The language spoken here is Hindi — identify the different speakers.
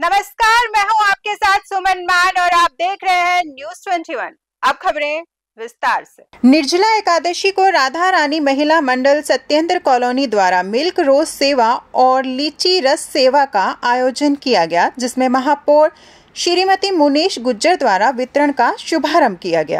Speaker 1: नमस्कार, मैं हूँ आपके साथ सुमन मान और आप देख रहे हैं न्यूज़ 21 अब खबरें विस्तार से।
Speaker 2: निर्जला एकादशी को राधा रानी महिला मंडल सत्येंद्र कॉलोनी द्वारा मिल्क रोज सेवा और लीची रस सेवा का आयोजन किया गया, जिसमें महापौर श्रीमती मुनेश गुज्जर द्वारा वितरण का शुभारंभ किया गया।